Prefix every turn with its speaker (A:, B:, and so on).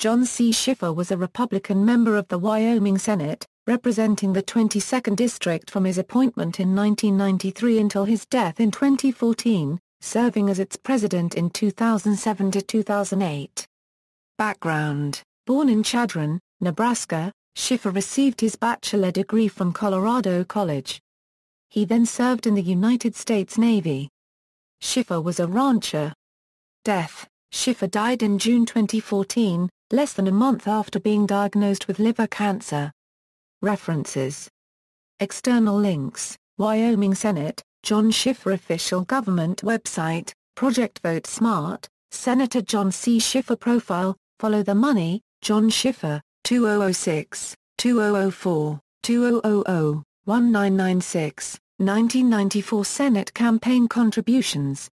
A: John C. Schiffer was a Republican member of the Wyoming Senate, representing the 22nd District from his appointment in 1993 until his death in 2014, serving as its president in 2007 to 2008. Background Born in Chadron, Nebraska, Schiffer received his bachelor degree from Colorado College. He then served in the United States Navy. Schiffer was a rancher. Death Schiffer died in June 2014, less than a month after being diagnosed with liver cancer. References External links Wyoming Senate, John Schiffer Official Government Website, Project Vote Smart, Senator John C. Schiffer Profile, Follow the Money, John Schiffer, 2006, 2004, 2000, 1996, 1994 Senate Campaign Contributions